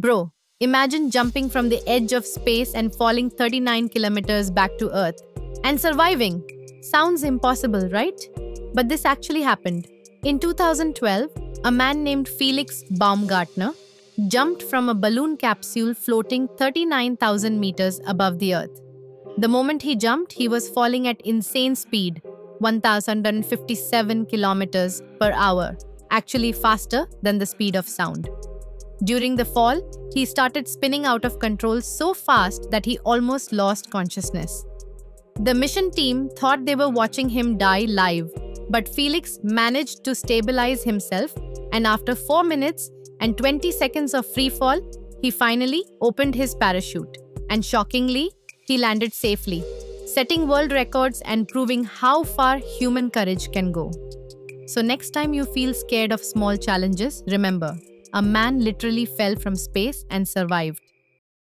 Bro, imagine jumping from the edge of space and falling 39 kilometers back to Earth and surviving. Sounds impossible, right? But this actually happened. In 2012, a man named Felix Baumgartner jumped from a balloon capsule floating 39,000 meters above the Earth. The moment he jumped, he was falling at insane speed, 1,057 kilometers per hour, actually faster than the speed of sound. During the fall, he started spinning out of control so fast that he almost lost consciousness. The mission team thought they were watching him die live, but Felix managed to stabilize himself, and after 4 minutes and 20 seconds of free fall, he finally opened his parachute. And shockingly, he landed safely, setting world records and proving how far human courage can go. So, next time you feel scared of small challenges, remember a man literally fell from space and survived.